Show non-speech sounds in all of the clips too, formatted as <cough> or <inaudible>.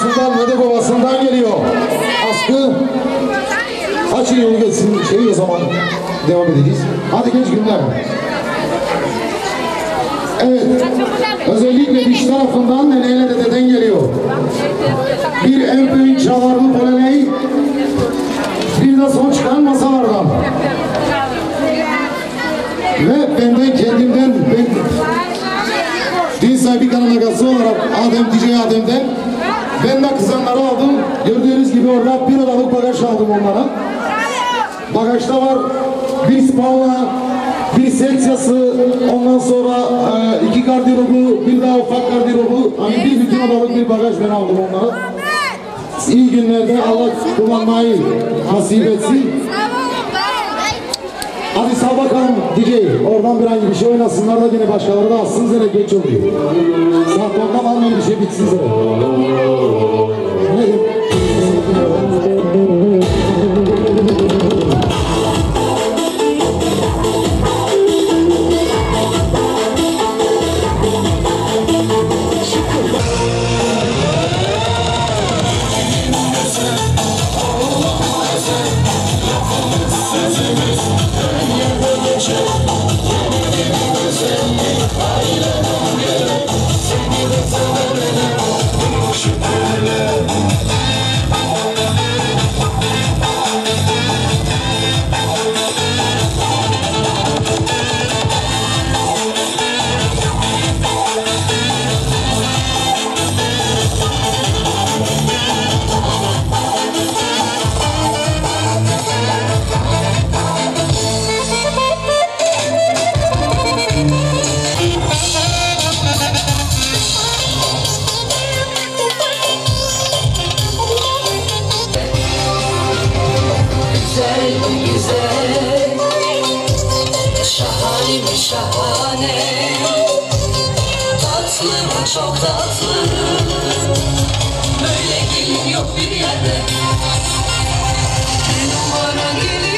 anasından ve de babasından geliyor. Askı açın yolu geçsin şey o zaman devam edeceğiz. Hadi genç günler. Evet. Özellikle diş tarafından neneyle dededen geliyor. Bir en büyük çavarlı poleney, bir de son çıkan masalardan. Ve benden kendimden, ben din sahibi kanal agası olarak Adem DJ Adem'den ben de kızanları aldım. Gördüğünüz gibi orada bir aralık bagaj aldım onlara. Bagajda var bir spavla, bir Celsius'ı, ondan sonra e, iki gardırobu, bir daha ufak gardırobu, hani bir bütün odalık bir bagaj ben aldım onlara. İyi günlerde Allah kullanmayı nasip etsin. Hadi sal bakalım DJ. Oradan bir hangi bir şey oynasınlar da yine başkaları da alsın zere geç oluyor. Saat ondan almayın bir şey bitsin zere. ama çok tatlı. Böyle gelin yok bir yerde. Bir numara gelin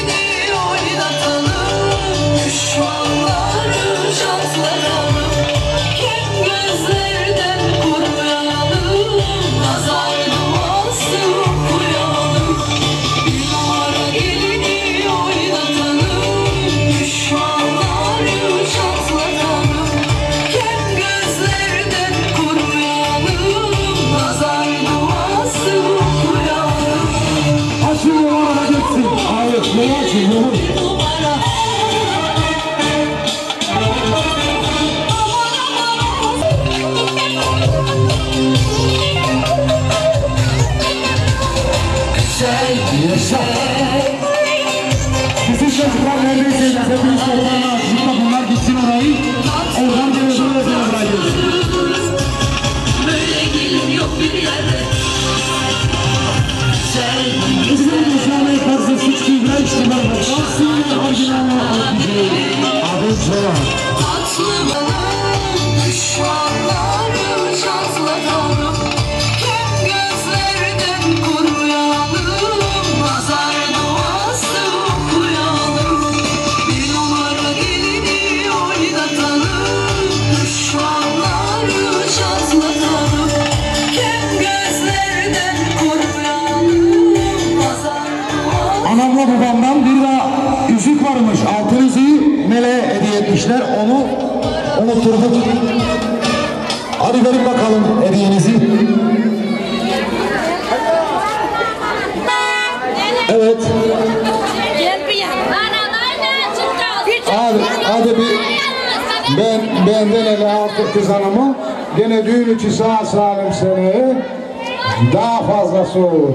Hadi verin bakalım hediyenizi. Evet. Abi, hadi bir ben benden ele altı kız hanımı gene düğün için sağ salim seneye daha fazlası olur.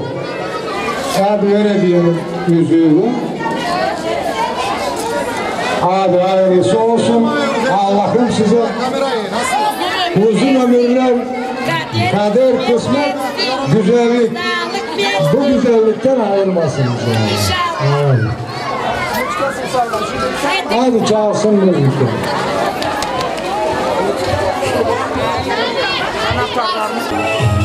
Abi öyle diyelim yüzüğü. Abi hayırlısı olsun. Allah'ım size uzun ömürler, kader, kısmet, güzellik. Bu güzellikten ayrılmasın bize. Evet. Hadi çalsın müzikte. Anahtarlarımız.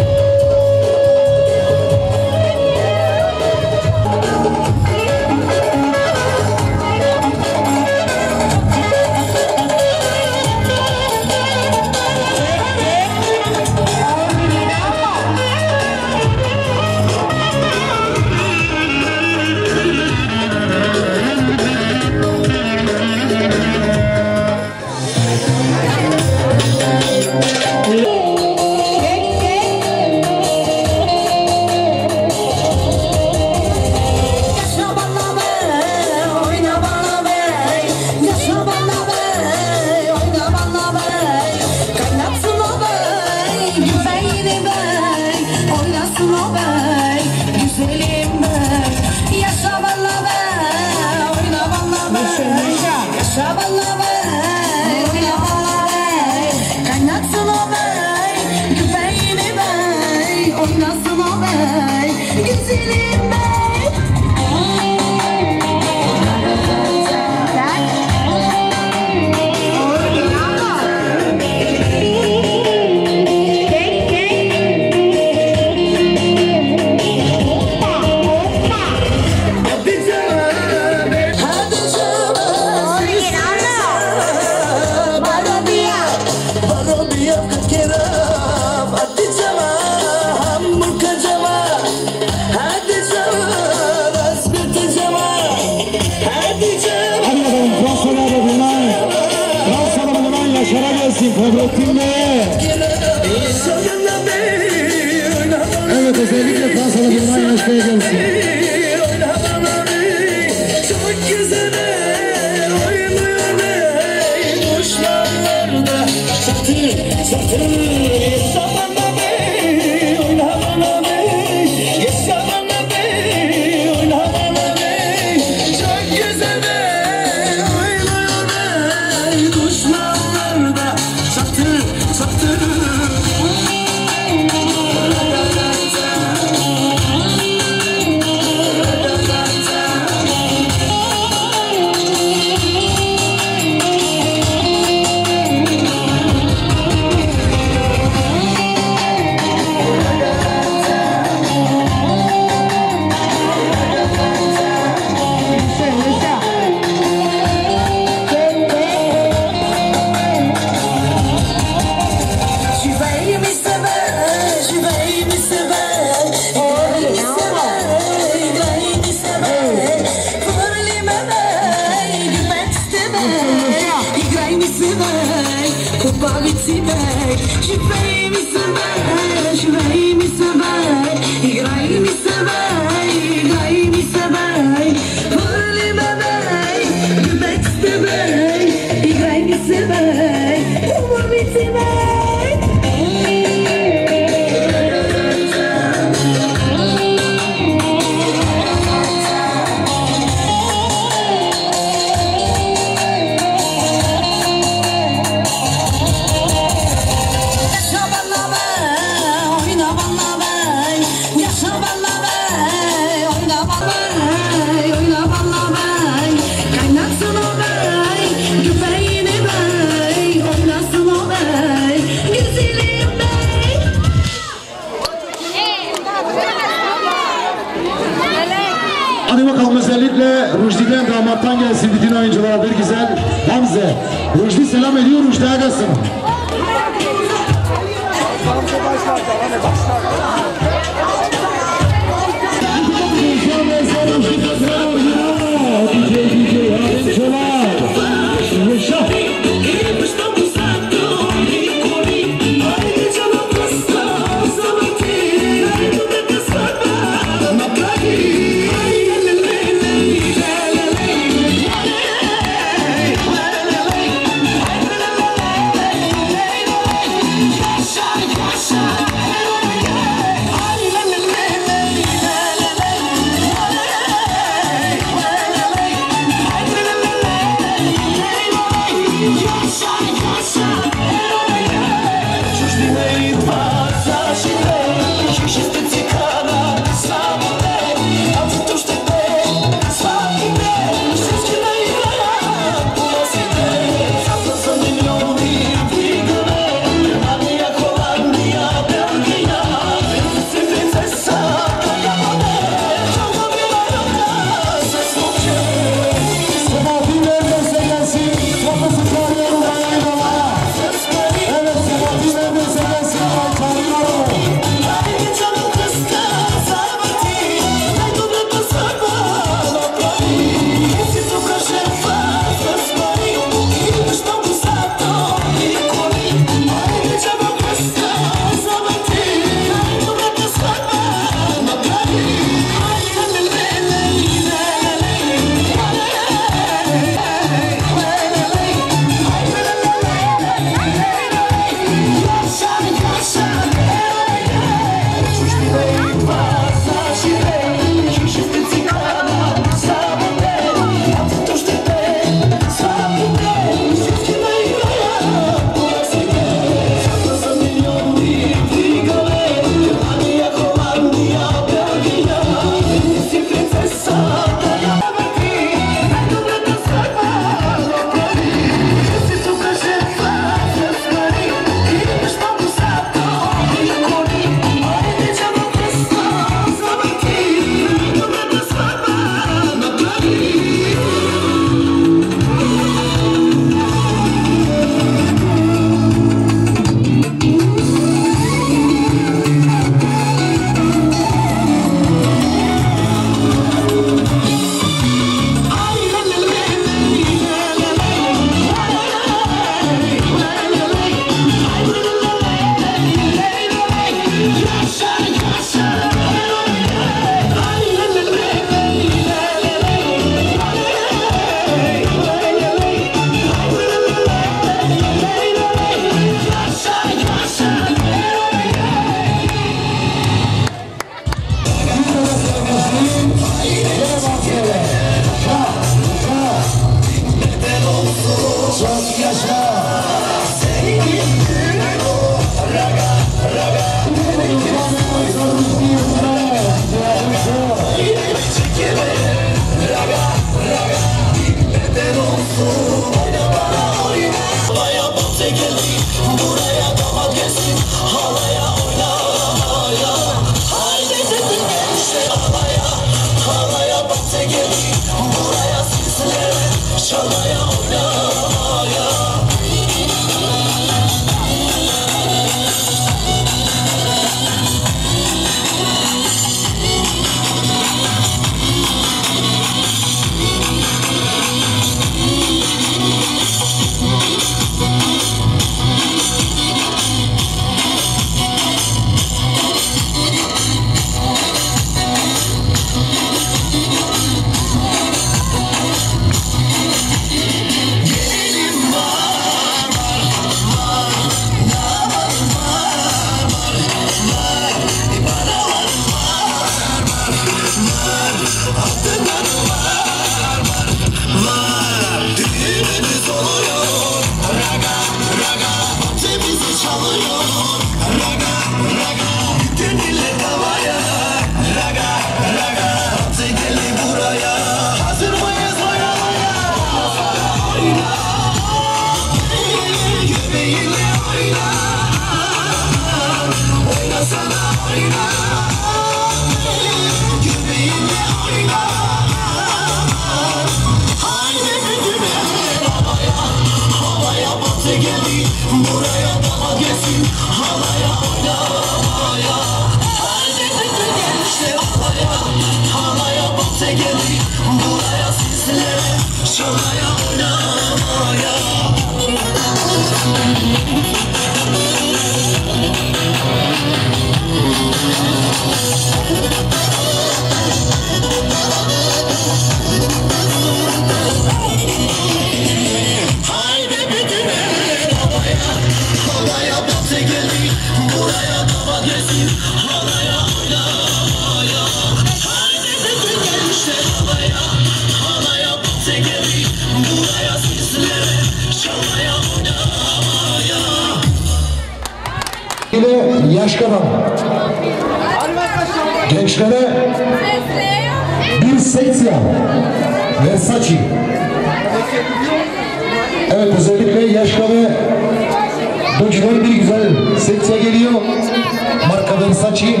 saçayım.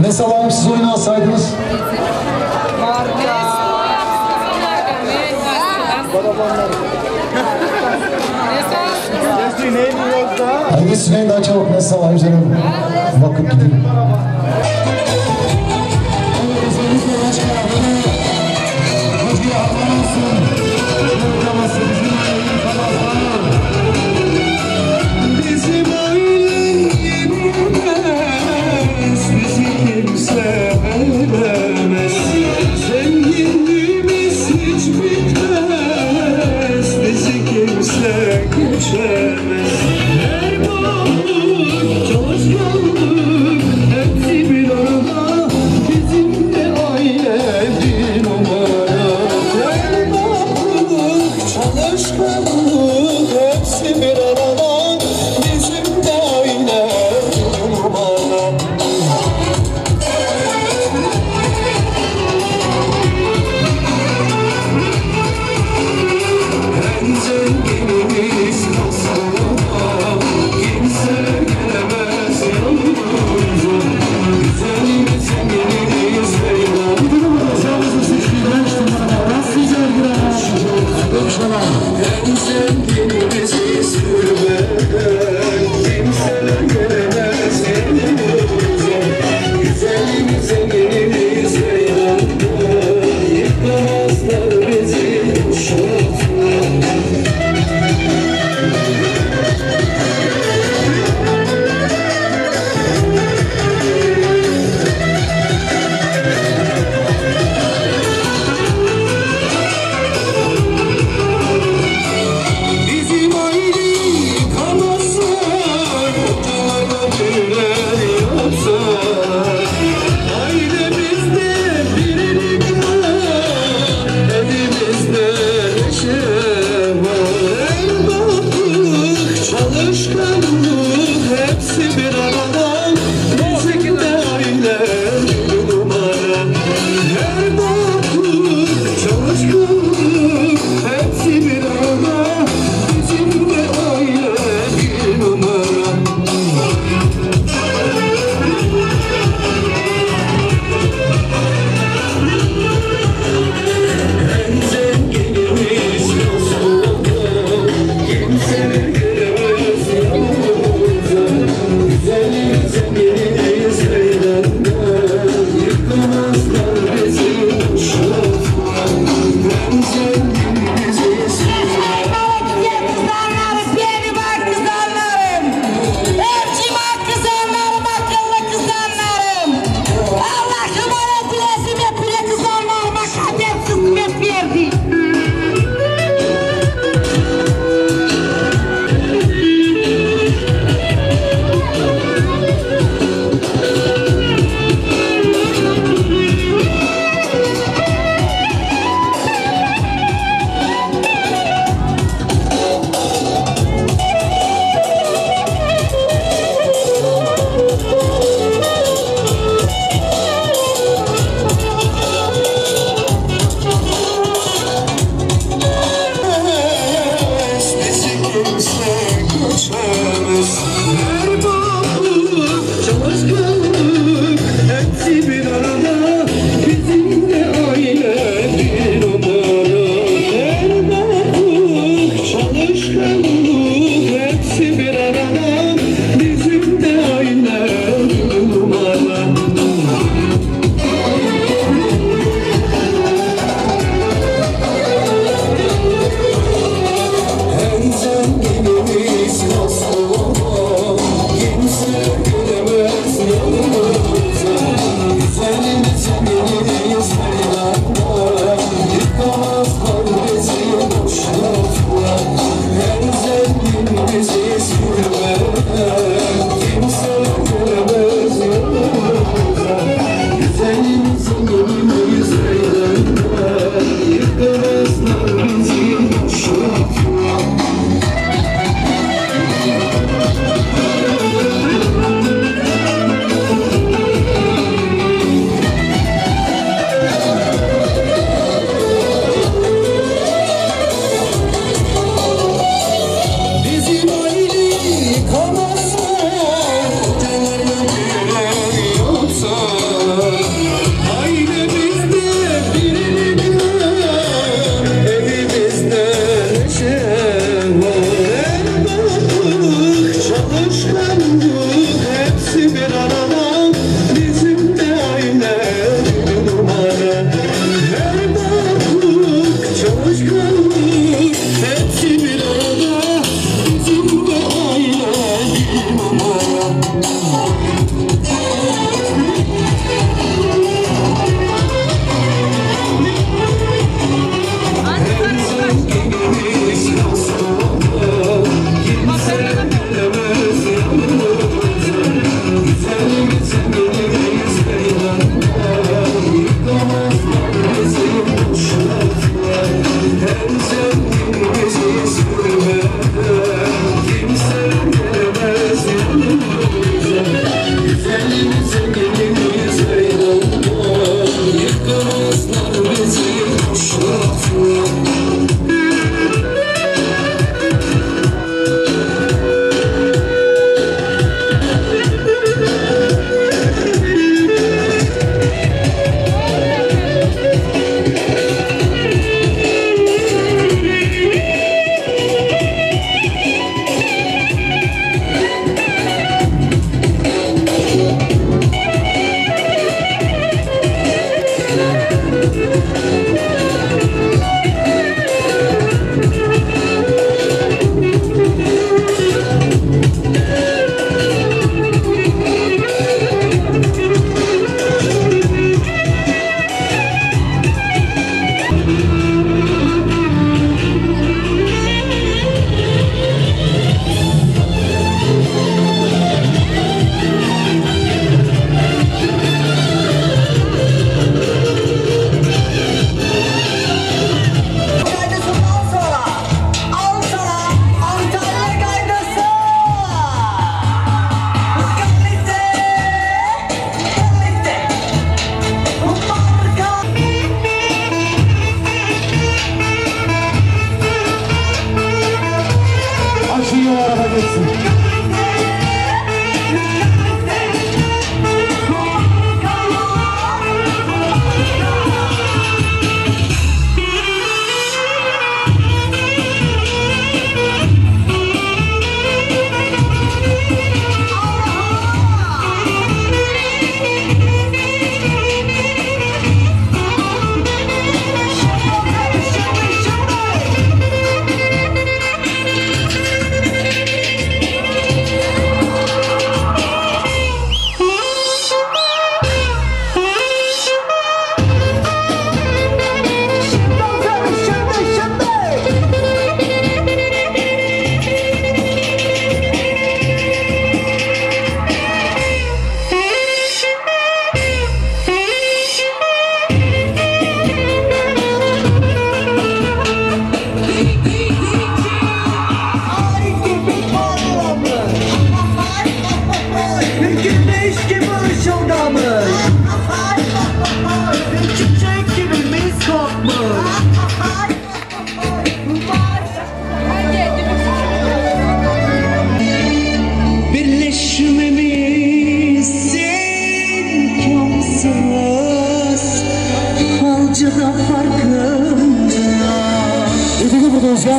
Ne salam siz oyunu alsaydınız? Hangi Süleyman daha çabuk ne salam canım? Bakıp gidelim. Özgür Allah'ın olsun. bilemez Zenginliğimiz hiç bitmez. Bizi kimse geçemez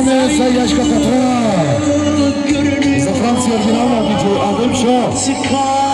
mamy Jaśka Katrana. Za Francję oryginalna DJ Adam Shaw.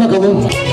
i'm a kasih.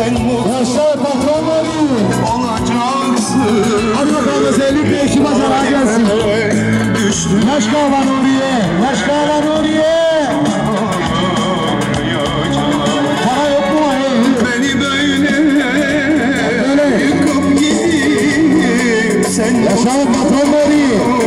sen mutlu Yaşa patron olacaksın. Hadi bakalım özellikle iki bacanak gelsin. Düştüm Yaş kahva Nuriye Yaş kahva Nuriye. Patron Nuriye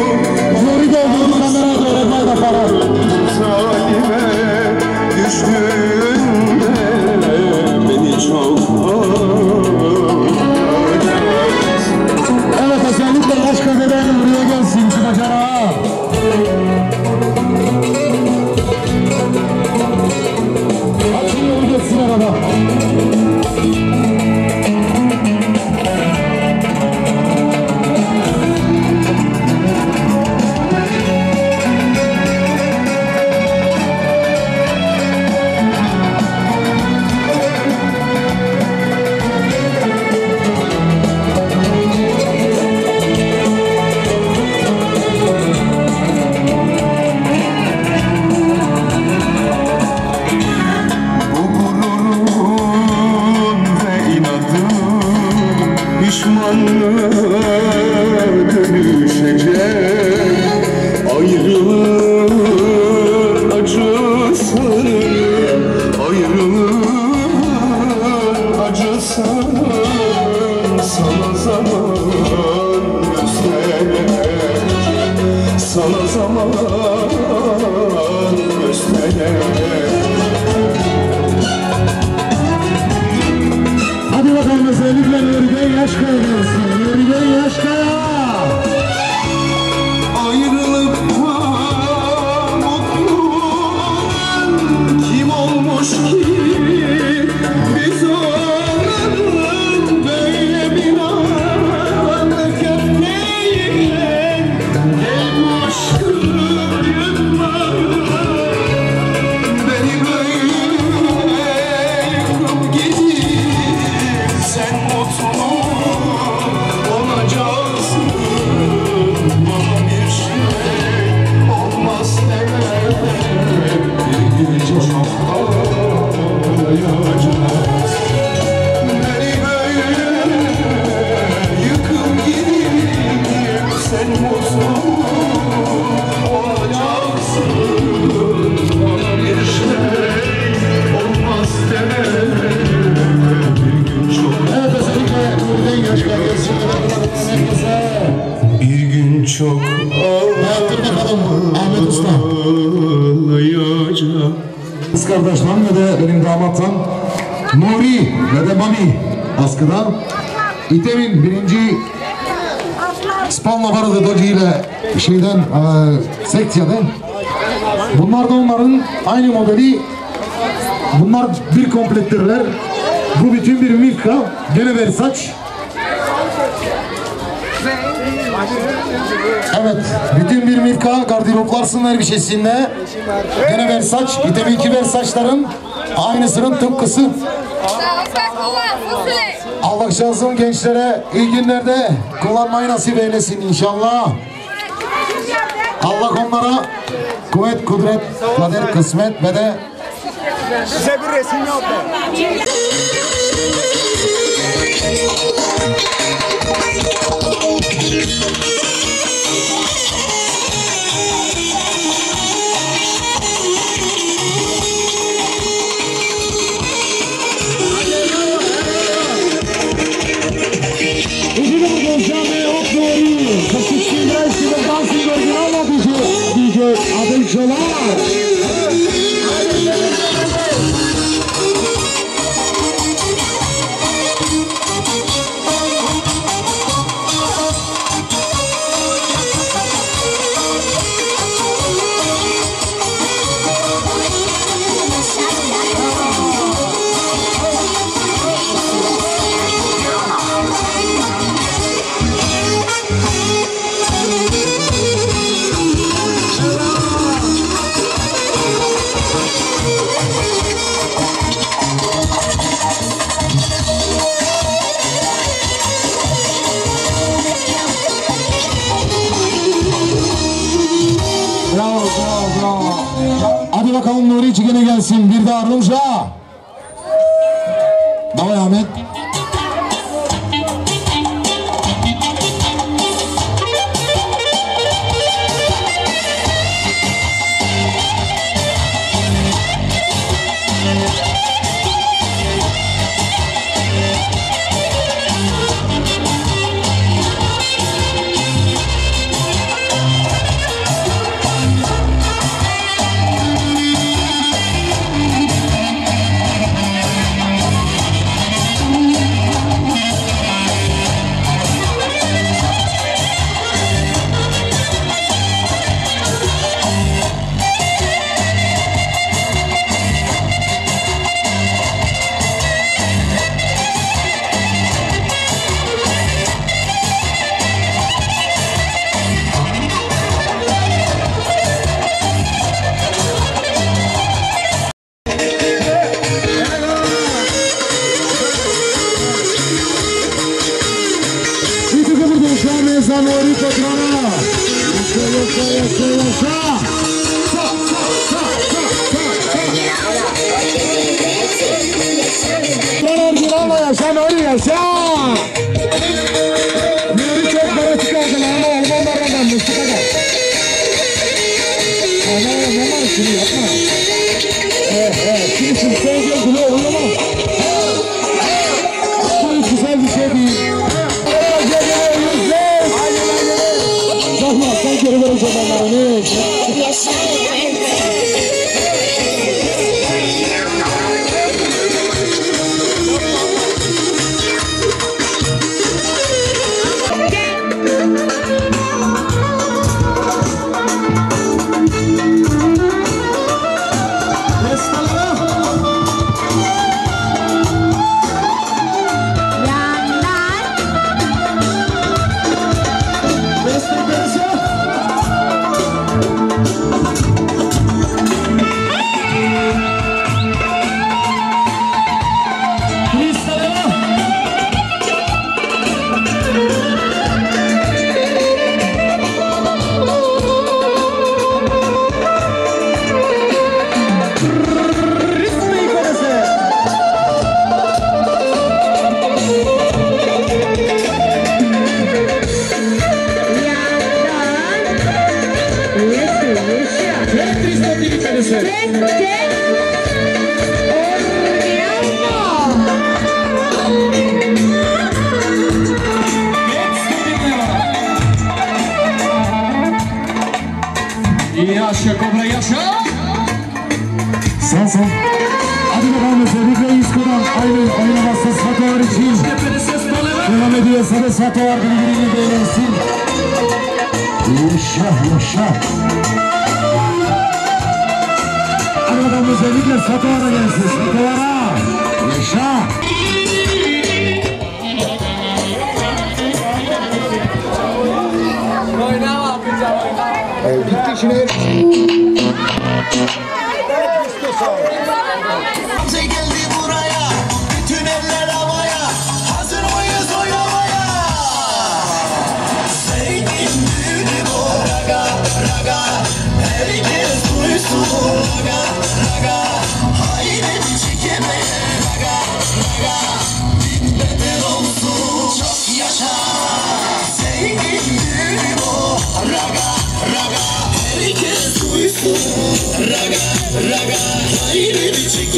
sana zaman gösteremem Venetya'da. Bunlar da onların aynı modeli. Bunlar bir komplettirler. Bu bütün bir mifka. Gene Versace. Evet, bütün bir mifka gardıroplar sınır bir şeysinde. Gene Versace, vitaminki Versaçların aynısının tıpkısı. Allah şansım gençlere iyi günlerde kullanmayı nasip eylesin inşallah. Allah onlara kuvvet, kudret, kader, kısmet ve de Bize bir resim yap. <laughs> DJ Adil gelsin. Bir daha Rumca. Ahmet.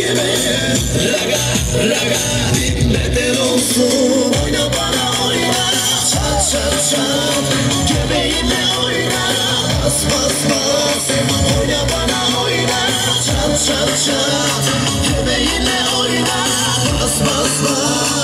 gibi Raga raga Beden Oyna bana oyna. Çat çat çat. Göbeğimle oyna. Bas bas bas Oyna bana oyna Çat çat çat. Göbeğimle oyna. Bas bas bas.